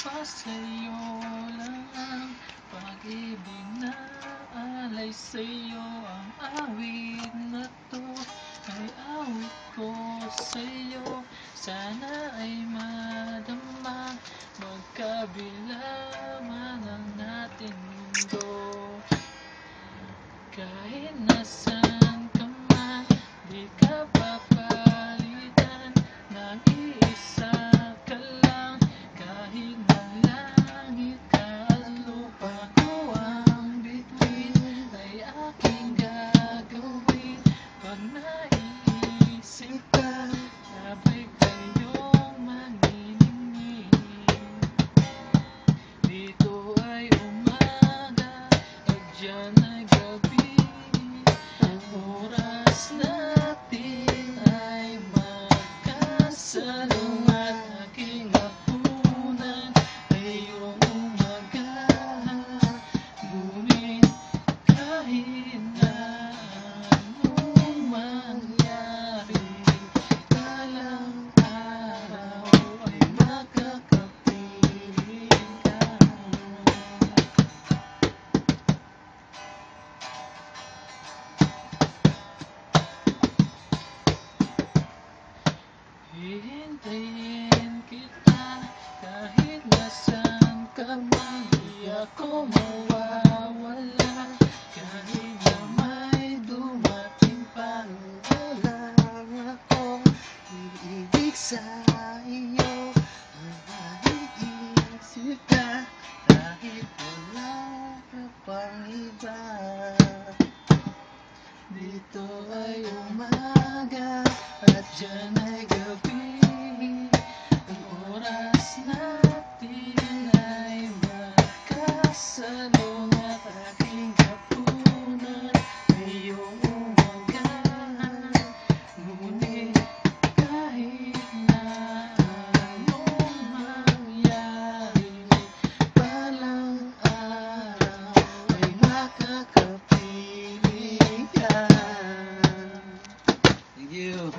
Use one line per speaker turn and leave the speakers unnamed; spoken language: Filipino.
pa sa'yo lang ang pag-ibig na alay sa'yo. Hihintayin kita kahit nasan ka man. Di ako mawawala. Kahit na may dumating pang
Walang ako iibig sa iyo
Dito ay umaga at dyan ay gabi.
you.